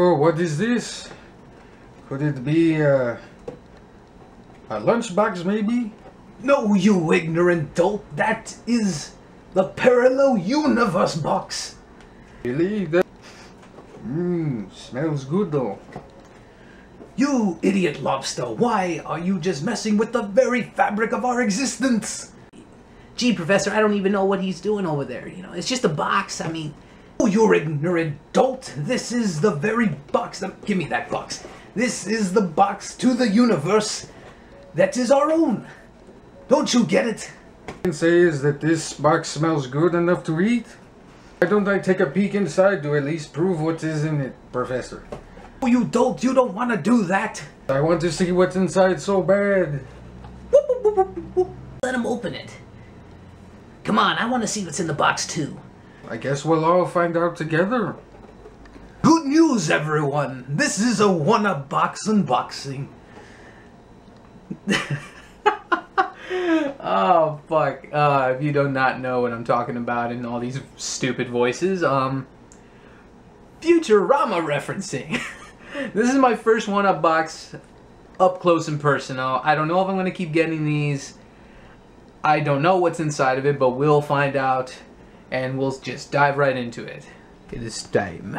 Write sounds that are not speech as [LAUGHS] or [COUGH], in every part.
Oh, what is this? Could it be uh, a lunchbox maybe? No, you ignorant dolt. That is the Parallel Universe box. Really? That... Mmm, smells good though. You idiot lobster, why are you just messing with the very fabric of our existence? Gee, Professor, I don't even know what he's doing over there. You know, it's just a box. I mean, Oh, you're ignorant dolt. This is the very box that... Give me that box. This is the box to the universe that is our own. Don't you get it? can say is that this box smells good enough to eat? Why don't I take a peek inside to at least prove what is in it, Professor? Oh, you dolt, you don't want to do that. I want to see what's inside so bad. let him open it. Come on, I want to see what's in the box too. I guess we'll all find out together. Good news, everyone! This is a one-up box unboxing. [LAUGHS] oh fuck! Uh, if you do not know what I'm talking about in all these stupid voices, um, Futurama referencing. [LAUGHS] this is my first one-up box, up close and personal. I don't know if I'm gonna keep getting these. I don't know what's inside of it, but we'll find out, and we'll just dive right into it. It is time.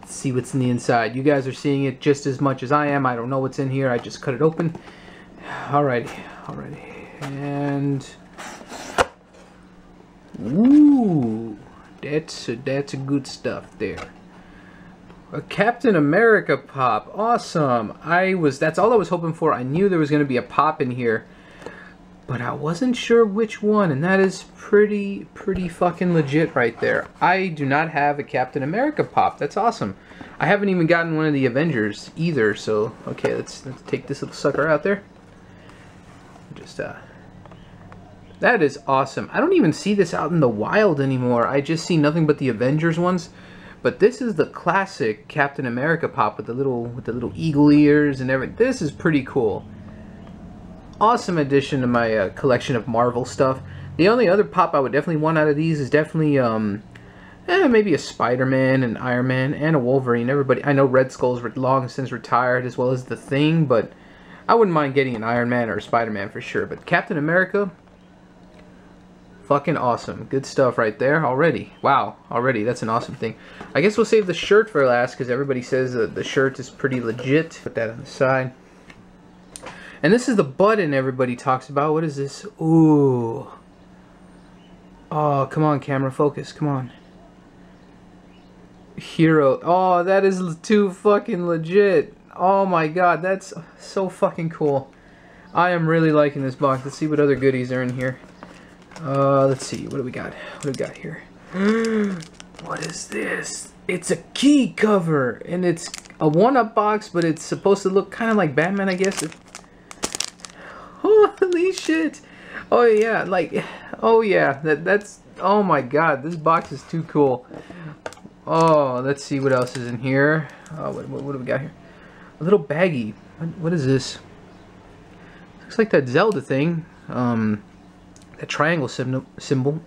Let's see what's in the inside. You guys are seeing it just as much as I am. I don't know what's in here. I just cut it open. Alrighty, alrighty. And Ooh, that's that's good stuff there. A Captain America pop, awesome. I was that's all I was hoping for. I knew there was gonna be a pop in here, but I wasn't sure which one, and that is pretty pretty fucking legit right there. I do not have a Captain America pop. That's awesome. I haven't even gotten one of the Avengers either. So okay, let's let's take this little sucker out there. Just uh that is awesome. I don't even see this out in the wild anymore. I just see nothing but the Avengers ones. But this is the classic Captain America pop with the little with the little eagle ears and everything. This is pretty cool. Awesome addition to my uh, collection of Marvel stuff. The only other pop I would definitely want out of these is definitely um eh, maybe a Spider-Man, an Iron Man, and a Wolverine. Everybody, I know Red Skull's long since retired, as well as the Thing, but I wouldn't mind getting an Iron Man or a Spider-Man for sure. But Captain America, fucking awesome. Good stuff right there already. Wow, already. That's an awesome thing. I guess we'll save the shirt for last because everybody says that the shirt is pretty legit. Put that on the side. And this is the button everybody talks about. What is this? Ooh. Oh, come on, camera. Focus. Come on. Hero. Oh, that is too fucking legit. Oh my god, that's so fucking cool. I am really liking this box. Let's see what other goodies are in here. Uh, let's see. What do we got? What do we got here? [GASPS] what is this? It's a key cover, and it's a one-up box, but it's supposed to look kind of like Batman, I guess. Shit! Oh yeah, like, oh yeah, that that's. Oh my god, this box is too cool. Oh, let's see what else is in here. Oh, what, what, what do we got here? A little baggie. What, what is this? Looks like that Zelda thing. Um, that triangle symbol.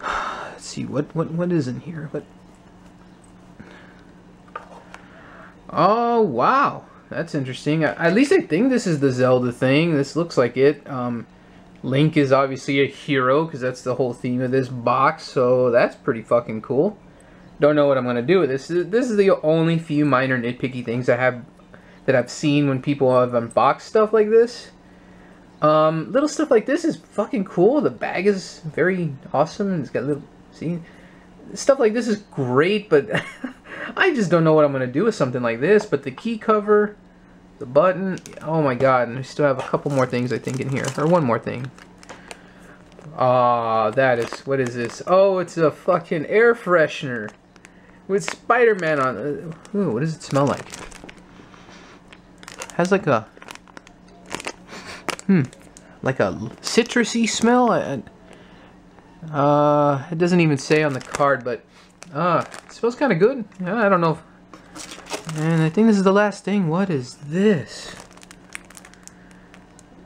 [SIGHS] Let's see what what what is in here. What? Oh wow, that's interesting. At least I think this is the Zelda thing. This looks like it. Um, Link is obviously a hero because that's the whole theme of this box. So that's pretty fucking cool. Don't know what I'm gonna do with this. This is the only few minor nitpicky things I have that I've seen when people have unboxed stuff like this. Um, little stuff like this is fucking cool. The bag is very awesome. It's got little, see, stuff like this is great, but [LAUGHS] I just don't know what I'm going to do with something like this. But the key cover, the button, oh my god, and I still have a couple more things I think in here, or one more thing. Ah, that is, what is this? Oh, it's a fucking air freshener with Spider-Man on uh, Ooh, what does it smell like? has like a Hmm. Like a citrusy smell? Uh, it doesn't even say on the card, but uh, it smells kind of good. I don't know. If, and I think this is the last thing. What is this?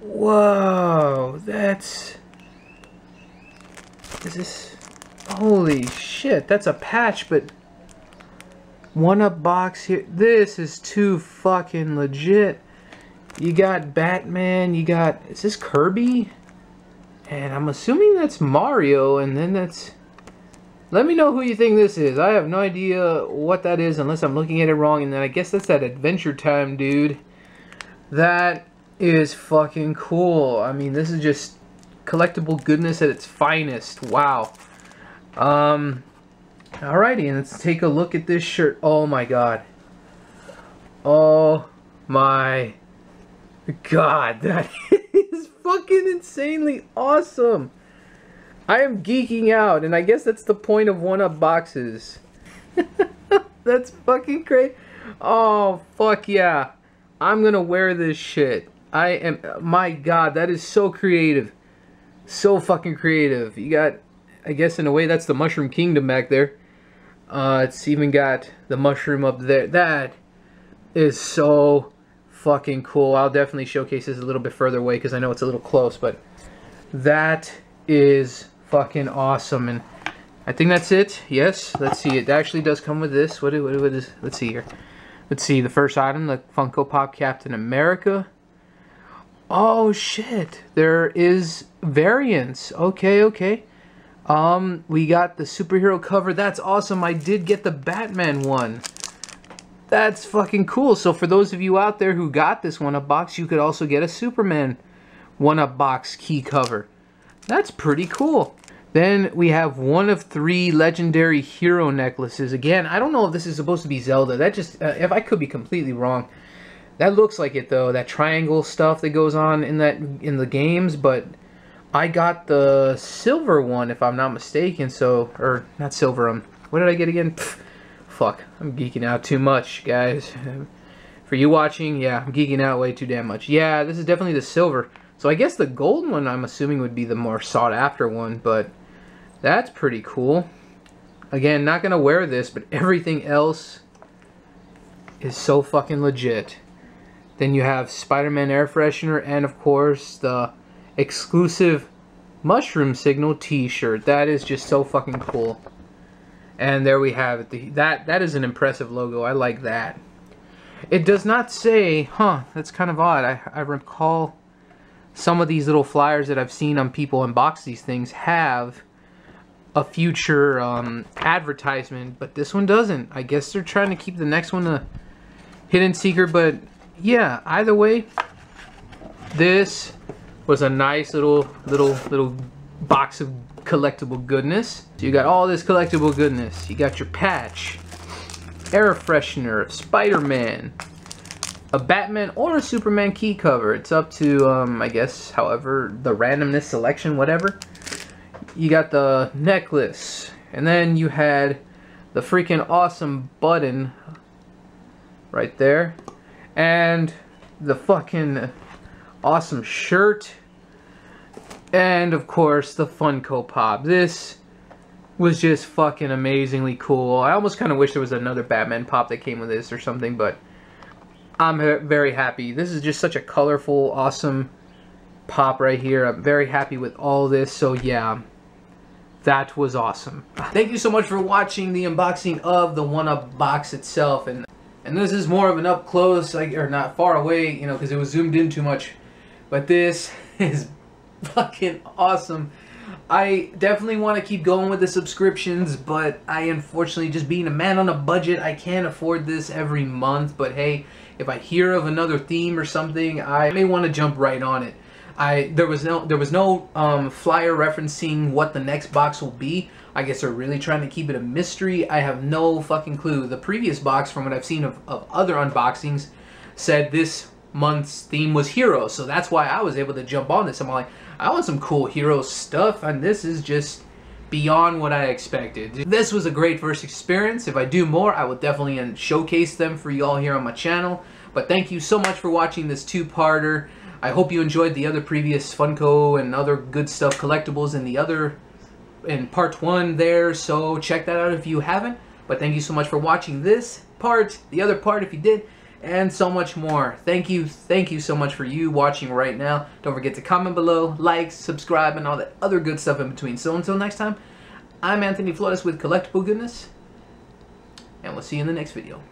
Whoa, that's... Is this... Holy shit, that's a patch, but One up box here. This is too fucking legit. You got Batman, you got, is this Kirby? And I'm assuming that's Mario, and then that's... Let me know who you think this is. I have no idea what that is unless I'm looking at it wrong, and then I guess that's that Adventure Time dude. That is fucking cool. I mean, this is just collectible goodness at its finest. Wow. Um, alrighty, and let's take a look at this shirt. Oh my god. Oh my god, [LAUGHS] that is fucking insanely awesome. I am geeking out, and I guess that's the point of one-up boxes. [LAUGHS] that's fucking great. Oh, fuck yeah. I'm gonna wear this shit. I am, my god, that is so creative. So fucking creative. You got, I guess in a way that's the Mushroom Kingdom back there. Uh, it's even got the mushroom up there. That is so fucking cool. I'll definitely showcase this a little bit further away because I know it's a little close, but that is fucking awesome. And I think that's it. Yes, let's see. It actually does come with this. What, what, what is, let's see here. Let's see, the first item, the Funko Pop Captain America. Oh, shit. There is variants. Okay, okay. Um, we got the superhero cover. That's awesome. I did get the Batman one. That's fucking cool. So for those of you out there who got this one-up box, you could also get a Superman one-up box key cover. That's pretty cool. Then we have one of three legendary hero necklaces. Again, I don't know if this is supposed to be Zelda. That just, uh, if I could be completely wrong. That looks like it though, that triangle stuff that goes on in that in the games, but I got the silver one if I'm not mistaken, so, or not silver, um, what did I get again? Pfft, fuck, I'm geeking out too much, guys. For you watching, yeah, I'm geeking out way too damn much. Yeah, this is definitely the silver. So I guess the gold one I'm assuming would be the more sought after one, but that's pretty cool. Again, not gonna wear this, but everything else is so fucking legit. Then you have Spider-Man air freshener and of course the exclusive mushroom signal t-shirt. That is just so fucking cool. And there we have it. The, that that is an impressive logo. I like that. It does not say, huh, that's kind of odd. I, I recall some of these little flyers that I've seen on people unbox these things have a future um, advertisement, but this one doesn't. I guess they're trying to keep the next one a hidden secret, but yeah, either way, this was a nice little, little, little box of collectible goodness. So you got all this collectible goodness. You got your patch, air freshener, Spider-Man, a Batman or a Superman key cover. It's up to, um, I guess, however, the randomness selection, whatever. You got the necklace, and then you had the freaking awesome button right there and the fucking awesome shirt and of course the Funko Pop. This was just fucking amazingly cool. I almost kind of wish there was another Batman pop that came with this or something, but I'm very happy. This is just such a colorful, awesome pop right here. I'm very happy with all this, so yeah, that was awesome. Thank you so much for watching the unboxing of the one-up box itself, and and this is more of an up close, like, or not far away, you know, because it was zoomed in too much. But this [LAUGHS] is fucking awesome. I definitely want to keep going with the subscriptions, but I unfortunately, just being a man on a budget, I can't afford this every month. But hey, if I hear of another theme or something, I may want to jump right on it. I there was no there was no um, flyer referencing what the next box will be. I guess they're really trying to keep it a mystery. I have no fucking clue. The previous box, from what I've seen of, of other unboxings, said this month's theme was heroes. So that's why I was able to jump on this. I'm like, I want some cool hero stuff, and this is just beyond what I expected. This was a great first experience. If I do more, I will definitely showcase them for y'all here on my channel. But thank you so much for watching this two-parter. I hope you enjoyed the other previous Funko and other good stuff collectibles in the other in part one there, so check that out if you haven't. But thank you so much for watching this part, the other part if you did, and so much more. Thank you, thank you so much for you watching right now. Don't forget to comment below, like, subscribe, and all that other good stuff in between. So until next time, I'm Anthony Flores with Collectible Goodness, and we'll see you in the next video.